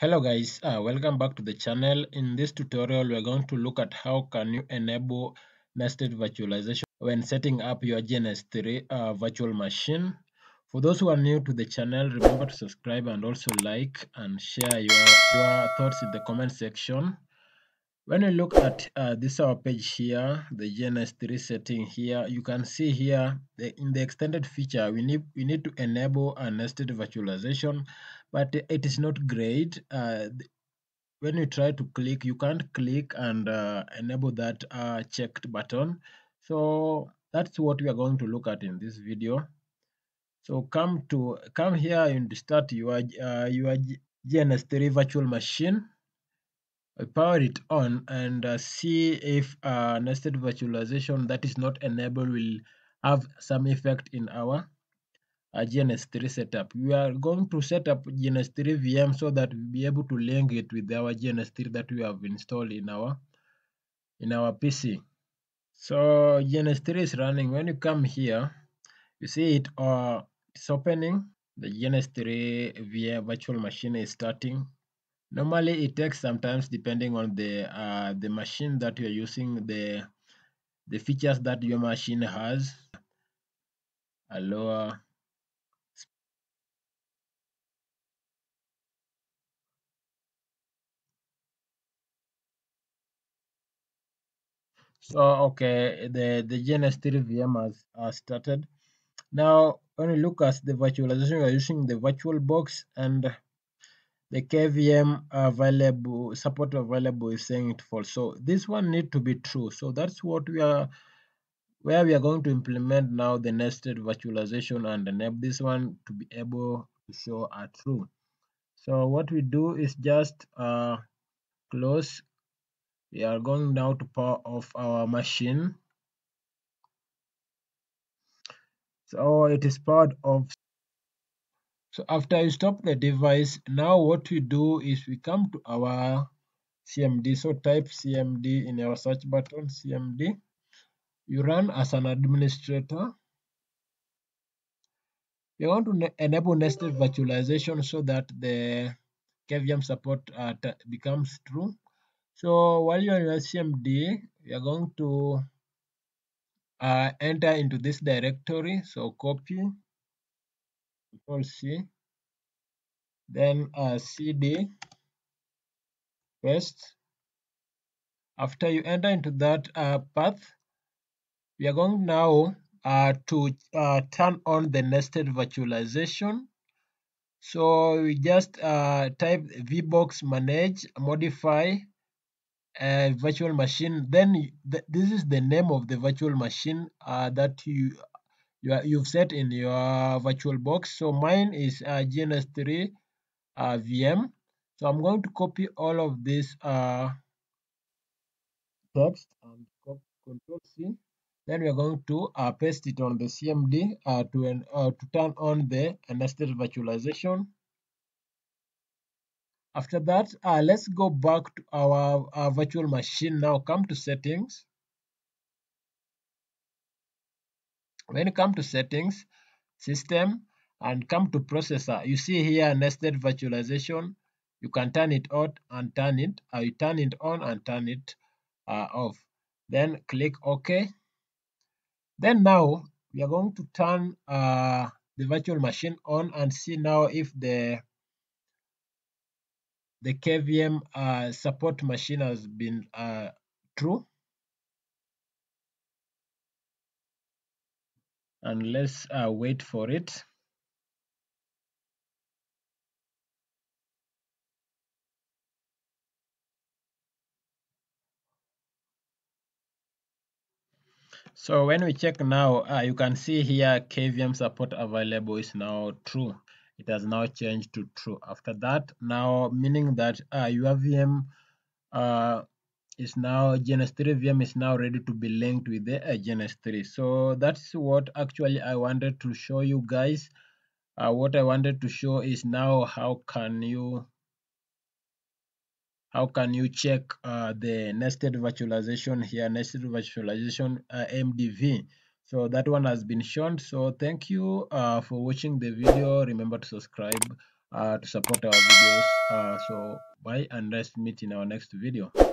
Hello guys, uh, welcome back to the channel. In this tutorial, we're going to look at how can you enable nested virtualization when setting up your GNS3 uh, virtual machine. For those who are new to the channel, remember to subscribe and also like and share your, your thoughts in the comment section. When you look at uh, this our page here, the GNS3 setting here, you can see here the, in the extended feature, we need, we need to enable a nested virtualization but it is not great. Uh, when you try to click, you can't click and uh, enable that uh, checked button. So that's what we are going to look at in this video. So come to come here and start your uh, your GNS3 virtual machine. Power it on and uh, see if uh, nested virtualization that is not enabled will have some effect in our a GNS3 setup. We are going to set up GNS3 VM so that we'll be able to link it with our GNS3 that we have installed in our in our PC. So GNS3 is running. When you come here, you see it uh, it's opening. The GNS3 VM virtual machine is starting. Normally it takes sometimes depending on the uh, the machine that you're using, the the features that your machine has. A lower So okay, the the GNS3 VM has, has started. Now, when you look at the virtualization, we are using the VirtualBox and the KVM available support available is saying it false. So this one need to be true. So that's what we are where we are going to implement now the nested virtualization and enable this one to be able to show a true. So what we do is just uh, close we are going now to power off our machine so it is powered off so after you stop the device now what we do is we come to our cmd so type cmd in our search button cmd you run as an administrator. We want to enable nested virtualization so that the kvm support uh, becomes true. So while you're in your CMD, you're going to uh, enter into this directory. So copy, Control C, then uh, CD, paste. After you enter into that uh, path, we are going now uh, to uh, turn on the nested virtualization. So we just uh, type vbox manage modify a virtual machine then th this is the name of the virtual machine uh, that you you you've set in your virtual box so mine is uh, gns3 uh, vm so i'm going to copy all of this uh, text and control c then we are going to uh, paste it on the cmd uh, to uh, to turn on the nested virtualization after that, uh, let's go back to our, our virtual machine now. Come to settings. When you come to settings, system, and come to processor, you see here nested virtualization. You can turn it on and turn it. Uh, you turn it on and turn it uh, off. Then click OK. Then now we are going to turn uh, the virtual machine on and see now if the the KVM uh, support machine has been uh, true. And let's uh, wait for it. So when we check now, uh, you can see here KVM support available is now true it has now changed to true after that now meaning that uh, your VM uh, is now GNS3 VM is now ready to be linked with the uh, GNS3 so that's what actually I wanted to show you guys. Uh, what I wanted to show is now how can you how can you check uh, the nested virtualization here nested virtualization uh, MDV so that one has been shown. So thank you uh, for watching the video. Remember to subscribe uh, to support our videos. Uh, so bye and let's meet in our next video.